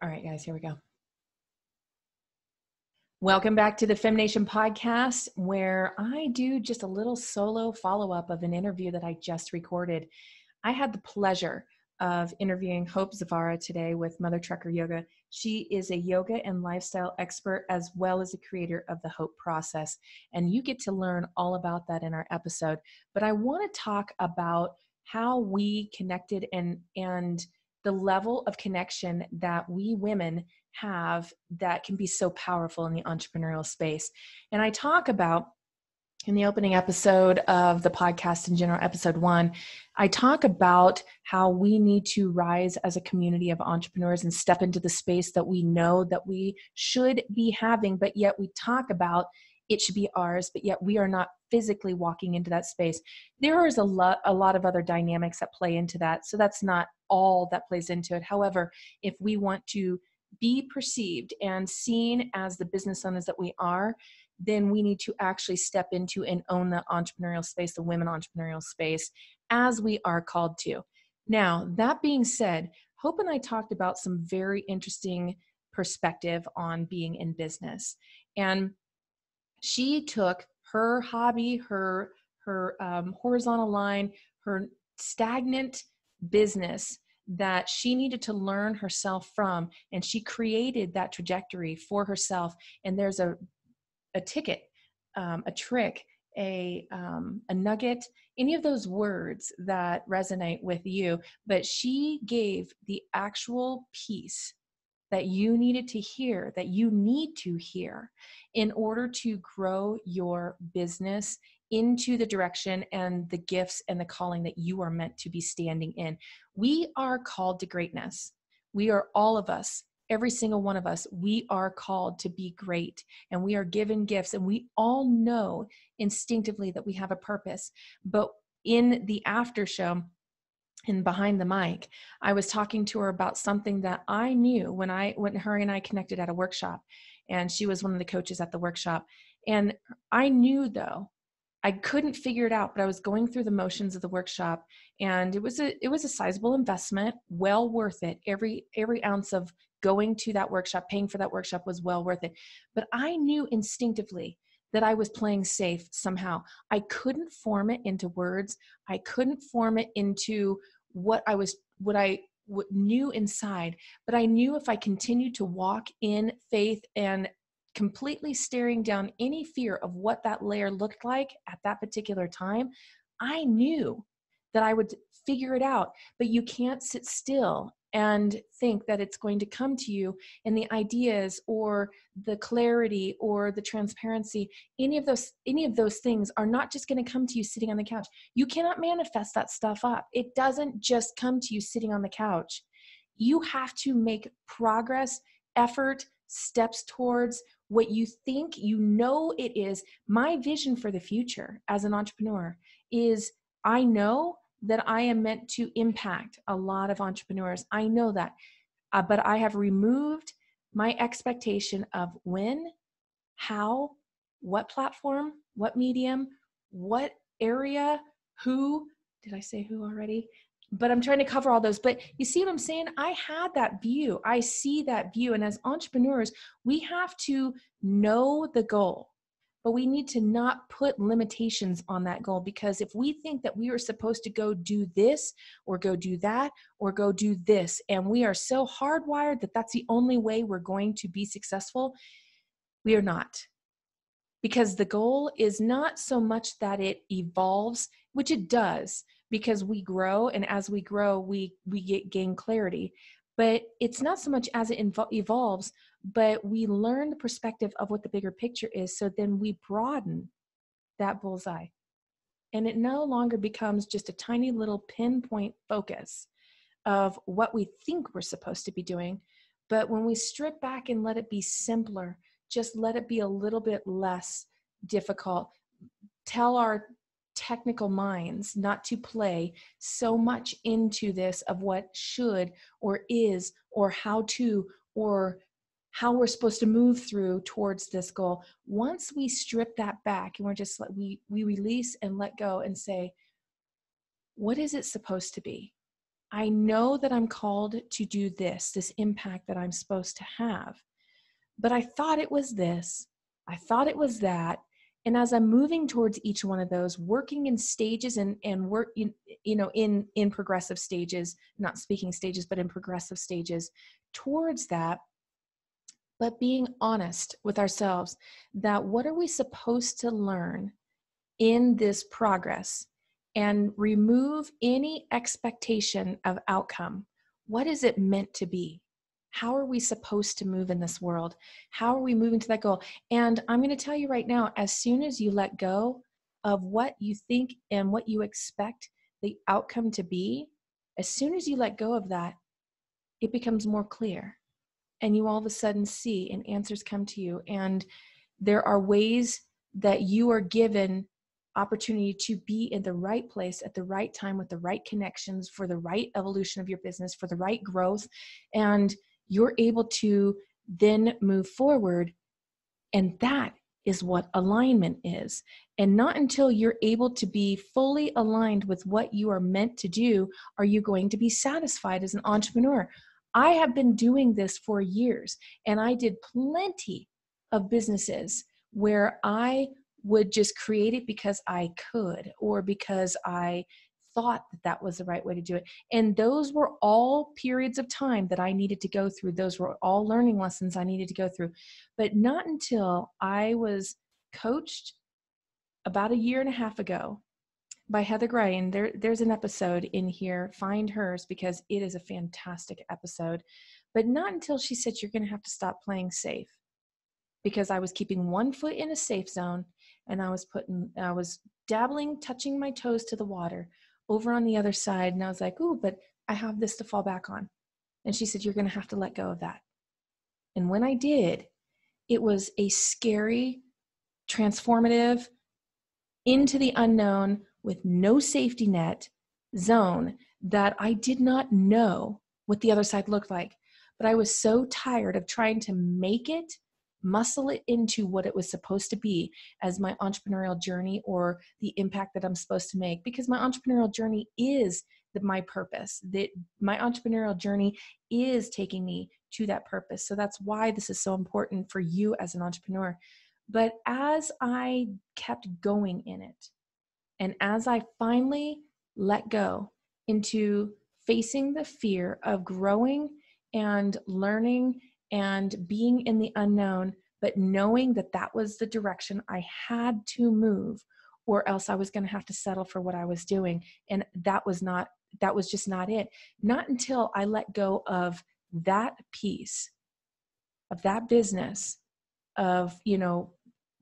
All right, guys, here we go. Welcome back to the FemNation podcast, where I do just a little solo follow up of an interview that I just recorded. I had the pleasure of interviewing Hope Zvara today with Mother Trucker Yoga. She is a yoga and lifestyle expert as well as a creator of the Hope Process. And you get to learn all about that in our episode. But I want to talk about how we connected and and the level of connection that we women have that can be so powerful in the entrepreneurial space. And I talk about in the opening episode of the podcast in general, episode one, I talk about how we need to rise as a community of entrepreneurs and step into the space that we know that we should be having, but yet we talk about it should be ours, but yet we are not physically walking into that space. There is a lot a lot of other dynamics that play into that. So that's not all that plays into it. However, if we want to be perceived and seen as the business owners that we are, then we need to actually step into and own the entrepreneurial space, the women entrepreneurial space, as we are called to. Now, that being said, Hope and I talked about some very interesting perspective on being in business. And she took her hobby, her her um, horizontal line, her stagnant business that she needed to learn herself from and she created that trajectory for herself. And there's a a ticket um, a trick a um, a nugget any of those words that resonate with you. But she gave the actual piece that you needed to hear, that you need to hear in order to grow your business into the direction and the gifts and the calling that you are meant to be standing in. We are called to greatness. We are all of us, every single one of us, we are called to be great and we are given gifts and we all know instinctively that we have a purpose. But in the after show, and behind the mic i was talking to her about something that i knew when i when her and i connected at a workshop and she was one of the coaches at the workshop and i knew though i couldn't figure it out but i was going through the motions of the workshop and it was a it was a sizable investment well worth it. Every every ounce of going to that workshop paying for that workshop was well worth it. But i knew instinctively that I was playing safe somehow. I couldn't form it into words. I couldn't form it into what I was, what I what knew inside. But I knew if I continued to walk in faith and completely staring down any fear of what that layer looked like at that particular time, I knew that I would figure it out. But you can't sit still and think that it's going to come to you and the ideas or the clarity or the transparency. Any of those any of those things are not just going to come to you sitting on the couch. You cannot manifest that stuff up. It doesn't just come to you sitting on the couch. You have to make progress effort steps towards what you think you know it is. My vision for the future as an entrepreneur is i know that I am meant to impact a lot of entrepreneurs. I know that. Uh, but I have removed my expectation of when, how, what platform, what medium, what area, who. Did I say who already? But I'm trying to cover all those. But you see what I'm saying? I had that view. I see that view. And as entrepreneurs, we have to know the goal but we need to not put limitations on that goal because if we think that we are supposed to go do this or go do that or go do this and we are so hardwired that that's the only way we're going to be successful we are not. Because the goal is not so much that it evolves which it does because we grow and as we grow we we get gain clarity but it's not so much as it evolves but we learn the perspective of what the bigger picture is so then we broaden that bullseye. And it no longer becomes just a tiny little pinpoint focus of what we think we're supposed to be doing but when we strip back and let it be simpler just let it be a little bit less difficult. Tell our technical minds not to play so much into this of what should or is or how to or how we're supposed to move through towards this goal once we strip that back and we're just we we release and let go and say what is it supposed to be I know that I'm called to do this, this impact that I'm supposed to have. But I thought it was this, I thought it was that. And as I'm moving towards each one of those, working in stages and, and work, you, you know, in, in progressive stages, not speaking stages, but in progressive stages towards that, but being honest with ourselves that what are we supposed to learn in this progress and remove any expectation of outcome. What is it meant to be? How are we supposed to move in this world? How are we moving to that goal? And I'm going to tell you right now as soon as you let go of what you think and what you expect the outcome to be, as soon as you let go of that, it becomes more clear. And you all of a sudden see, and answers come to you. And there are ways that you are given opportunity to be in the right place at the right time with the right connections for the right evolution of your business, for the right growth. And you're able to then move forward. And that is what alignment is. And not until you're able to be fully aligned with what you are meant to do are you going to be satisfied as an entrepreneur. I have been doing this for years, and I did plenty of businesses where I would just create it because I could or because I thought that that was the right way to do it. And those were all periods of time that I needed to go through. Those were all learning lessons I needed to go through. But not until I was coached about a year and a half ago by Heather Gray. And there, there's an episode in here, find hers, because it is a fantastic episode. But not until she said, You're going to have to stop playing safe. Because I was keeping one foot in a safe zone and I was putting, I was dabbling, touching my toes to the water over on the other side. And I was like, Ooh, but I have this to fall back on. And she said, You're going to have to let go of that. And when I did, it was a scary, transformative, into the unknown with no safety net zone that I did not know what the other side looked like. But I was so tired of trying to make it muscle it into what it was supposed to be as my entrepreneurial journey or the impact that I'm supposed to make because my entrepreneurial journey is the, my purpose. That my entrepreneurial journey is taking me to that purpose. So that's why this is so important for you as an entrepreneur. But as I kept going in it and as I finally let go into facing the fear of growing and learning and being in the unknown, but knowing that that was the direction I had to move, or else I was going to have to settle for what I was doing. And that was not, that was just not it. Not until I let go of that piece of that business, of, you know,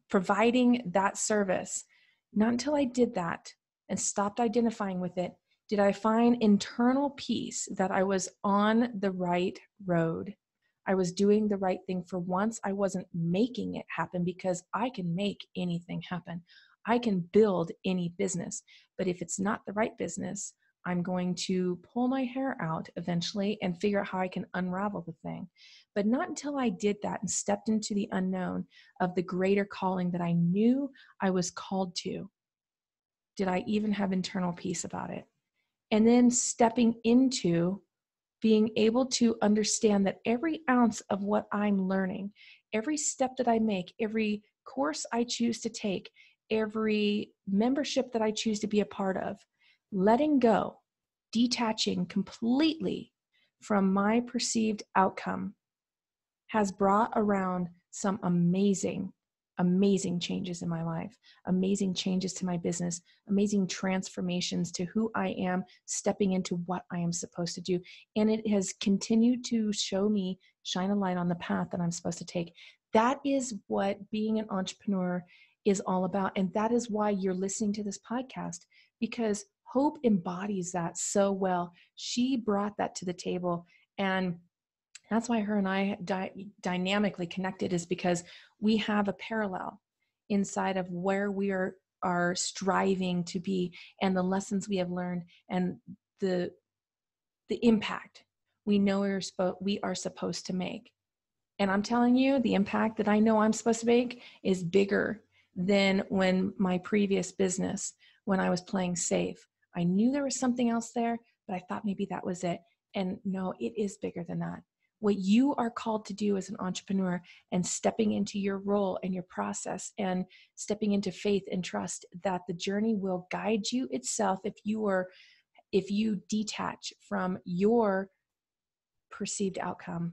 providing that service, not until I did that and stopped identifying with it did I find internal peace that I was on the right road I was doing the right thing for once. I wasn't making it happen because I can make anything happen. I can build any business. But if it's not the right business, I'm going to pull my hair out eventually and figure out how I can unravel the thing. But not until I did that and stepped into the unknown of the greater calling that I knew I was called to did I even have internal peace about it. And then stepping into being able to understand that every ounce of what I'm learning, every step that I make, every course I choose to take, every membership that I choose to be a part of, letting go, detaching completely from my perceived outcome has brought around some amazing amazing changes in my life, amazing changes to my business, amazing transformations to who I am, stepping into what I am supposed to do. And it has continued to show me, shine a light on the path that I'm supposed to take. That is what being an entrepreneur is all about. And that is why you're listening to this podcast because Hope embodies that so well. She brought that to the table. And that's why her and I dy- dynamically connected is because we have a parallel inside of where we are are striving to be and the lessons we have learned and the the impact we know we're spo- we are supposed to make and i'm telling you the impact that i know i'm supposed to make is bigger than when my previous business when i was playing safe i knew there was something else there but I thought maybe that was it. And no, it is bigger than that. What you are called to do as an entrepreneur and stepping into your role and your process and stepping into faith and trust that the journey will guide you itself if you are if you detach from your perceived outcome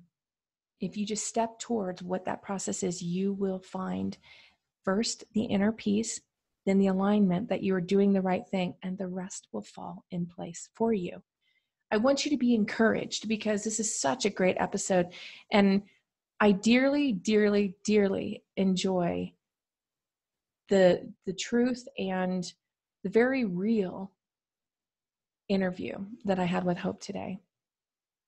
if you just step towards what that process is, you will find first the inner peace, then the alignment that you are doing the right thing, and the rest will fall in place for you. I want you to be encouraged because this is such a great episode. And I dearly, dearly, dearly enjoy the, the truth and the very real interview that I had with Hope today.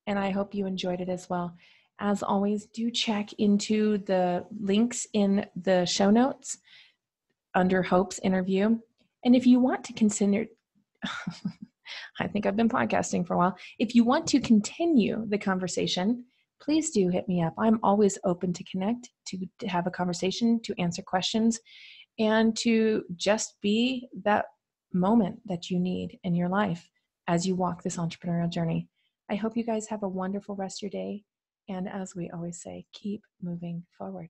And I hope you enjoyed it as well. As always, do check into the links in the show notes under Hope's interview. And if you want to consider, I think I've been podcasting for a while. If you want to continue the conversation, please do hit me up. I'm always open to connect, to, to have a conversation, to answer questions, and to just be that moment that you need in your life as you walk this entrepreneurial journey. I hope you guys have a wonderful rest of your day. And as we always say, keep moving forward.